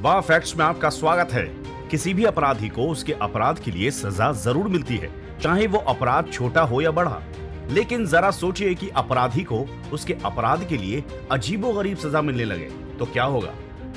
Facts में आपका स्वागत है। किसी भी अपराधी को उसके अपराध के लिए सजा ज़रूर मिलती है, चाहे वो अपराध छोटा हो या बड़ा। लेकिन जरा सोचिए कि अपराधी को उसके अपराध के लिए अजीबो गरीब सजा मिलने लगे तो क्या होगा?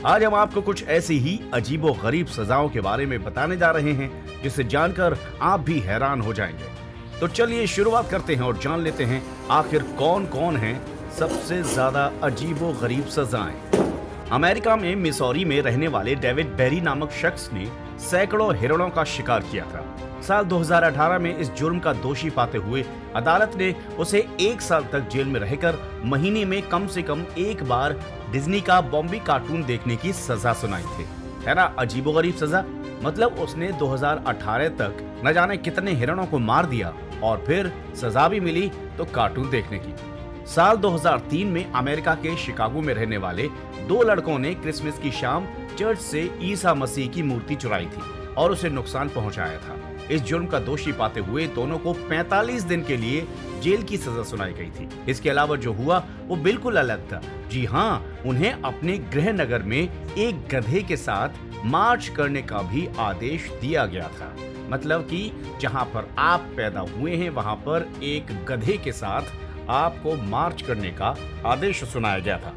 आज हम आपको कुछ ऐसी ही अजीबो गरीब सजाओं के बारे में बताने जा रहे हैं, जिसे जानकर आप भी हैरान हो जाएँगे। तो चलिए शुरुआत करते हैं और जान लेते हैं, आखिर कौन कौन है सबसे ज़्यादा अजीबो गरीब सजाएँ? अमेरिका में मिसौरी में रहने वाले डेविड बेरी नामक शख्स ने सैकड़ों हिरणों का शिकार किया था। साल 2018 में इस जुर्म का दोषी पाते हुए अदालत ने उसे एक साल तक जेल में रहकर महीने में कम से कम एक बार डिज्नी का बॉम्बे कार्टून देखने की सजा सुनाई थी। है ना? अजीबोगरीब सजा। मतलब उसने 2018 तक न जाने कितने हिरणों को मार दिया और फिर सजा भी मिली तो कार्टून देखने की। साल 2003 में अमेरिका के शिकागो में रहने वाले दो लड़कों ने क्रिसमस की शाम चर्च से ईसा मसीह की मूर्ति चुराई थी और उसे नुकसान पहुँचाया था। इस जुर्म का दोषी पाते हुए दोनों को 45 दिन के लिए जेल की सजा सुनाई गई थी। इसके अलावा जो हुआ, वो बिल्कुल अलग था। जी हाँ उन्हें अपने गृह नगर में एक गधे के साथ मार्च करने का भी आदेश दिया गया था। मतलब कि जहाँ पर आप पैदा हुए हैं, वहाँ पर एक गधे के साथ आपको मार्च करने का आदेश सुनाया गया था।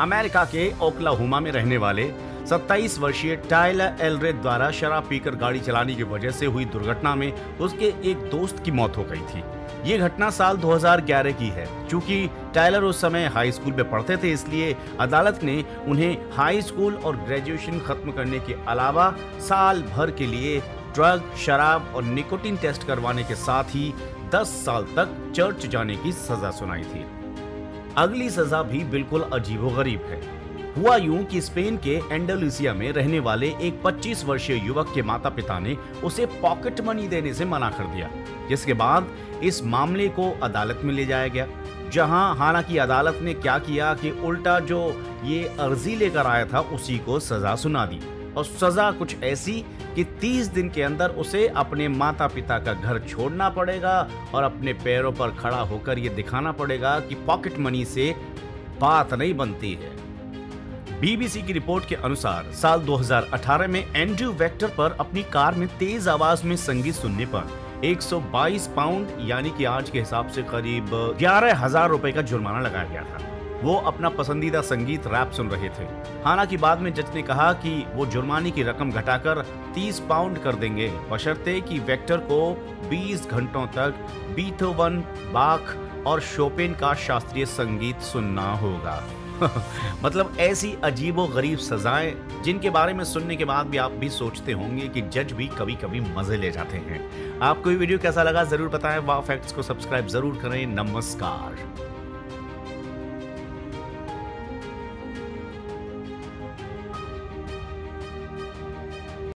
अमेरिका के ओकलाहोमा में रहने वाले 27 वर्षीय टाइलर एलरेड द्वारा शराब पीकर गाड़ी चलाने की वजह से हुई दुर्घटना में उसके एक दोस्त की मौत हो गई थी। ये घटना साल 2011 की है। क्योंकि टाइलर उस समय हाई स्कूल में पढ़ते थे, इसलिए अदालत ने उन्हें हाई स्कूल और ग्रेजुएशन खत्म करने के अलावा साल भर के लिए ड्रग, शराब और निकोटिन टेस्ट करवाने के साथ ही 10 साल तक चर्च जाने की सजा सुनाई थी। अगली सजा भी बिल्कुल अजीबोगरीब है। हुआ यूँ कि स्पेन के एंडोलिसिया में रहने वाले एक 25 वर्षीय युवक के माता पिता ने उसे पॉकेट मनी देने से मना कर दिया। जिसके बाद इस मामले को अदालत में ले जाया गया। जहाँ हालाँकि अदालत ने क्या किया कि उल्टा जो ये अर्जी लेकर आया था, उसी को सजा सुना दी। और सजा कुछ ऐसी कि 30 दिन के अंदर उसे अपने माता पिता का घर छोड़ना पड़ेगा और अपने पैरों पर खड़ा होकर ये दिखाना पड़ेगा कि पॉकेट मनी से बात नहीं बनती है। बीबीसी की रिपोर्ट के अनुसार साल 2018 में एंड्रू वेक्टर पर अपनी कार में तेज आवाज़ में संगीत सुनने पर 122 पाउंड, यानी कि आज के हिसाब से करीब ग्यारह हज़ार रुपए का जुर्माना लगाया गया था। वो अपना पसंदीदा संगीत रैप सुन रहे थे। हालाँकि बाद में जज ने कहा कि वो जुर्माने की रकम घटाकर 30 पाउंड कर देंगे, बशर्ते कि वेक्टर को 20 घंटों तक बीथोवन, बाख और शोपेन का शास्त्रीय संगीत सुनना होगा। मतलब ऐसी अजीबो गरीब सजाएँ, जिनके बारे में सुनने के बाद भी आप भी सोचते होंगे कि जज भी कभी कभी मज़े ले जाते हैं। आपको ये वीडियो कैसा लगा, ज़रूर बताएँ। वाह, फैक्ट्स को सब्सक्राइब ज़रूर करें। नमस्कार।